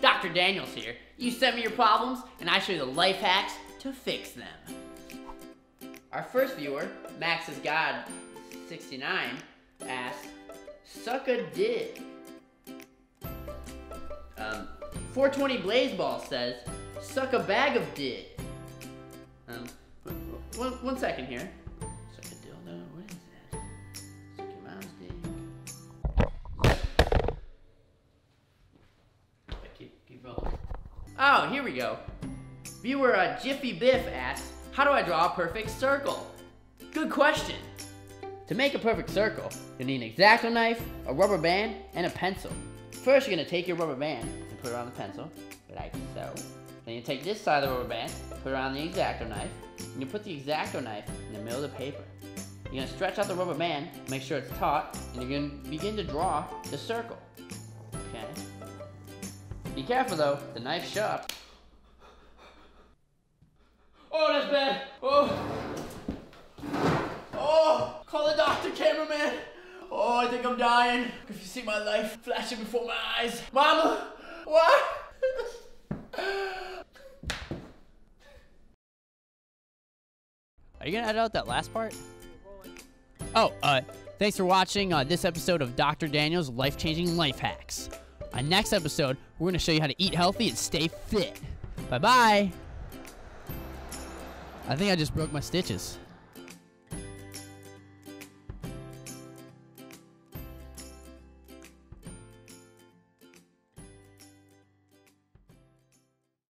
Dr. Daniels here. You send me your problems, and I show you the life hacks to fix them. Our first viewer, Max is God 69, asks, Suck a dick. Um, 420 Blazeball says, Suck a bag of dick. Um, one, one second here. Oh, here we go. Viewer uh, Jiffy Biff asks, how do I draw a perfect circle? Good question. To make a perfect circle, you need an X-Acto knife, a rubber band, and a pencil. First, you're gonna take your rubber band and put it on the pencil, like so. Then you take this side of the rubber band, put it on the X-Acto knife, and you put the X-Acto knife in the middle of the paper. You're gonna stretch out the rubber band, make sure it's taut, and you're gonna begin to draw the circle. Be careful though, the knife's sharp. Oh, that's bad. Oh. Oh, call the doctor, cameraman. Oh, I think I'm dying. If you see my life flashing before my eyes. Mama, what? Are you gonna edit out that last part? Oh, uh, thanks for watching uh, this episode of Dr. Daniel's Life-Changing Life Hacks. On next episode, we're gonna show you how to eat healthy and stay fit. Bye-bye. I think I just broke my stitches.